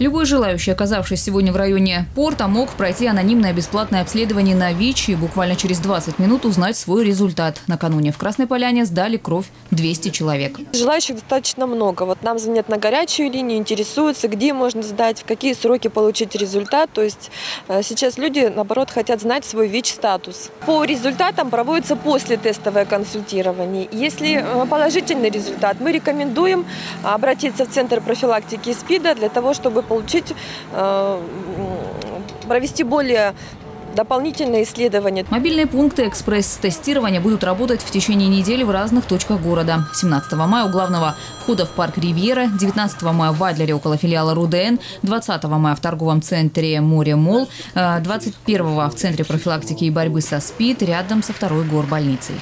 Любой желающий, оказавшись сегодня в районе порта, мог пройти анонимное бесплатное обследование на ВИЧ и буквально через 20 минут узнать свой результат. Накануне в Красной Поляне сдали кровь 200 человек. Желающих достаточно много. Вот нам звонят на горячую линию, интересуются, где можно сдать, в какие сроки получить результат. То есть э, сейчас люди, наоборот, хотят знать свой ВИЧ-статус. По результатам проводится после тестовое консультирование. Если э, положительный результат, мы рекомендуем обратиться в Центр профилактики СПИДа для того, чтобы получить, э, провести более дополнительные исследования. Мобильные пункты экспресс-тестирования будут работать в течение недели в разных точках города. 17 мая у главного входа в парк «Ривьера», 19 мая в Адлере около филиала «РУДН», 20 мая в торговом центре «Море Мол», 21 в Центре профилактики и борьбы со СПИД рядом со второй горбольницей.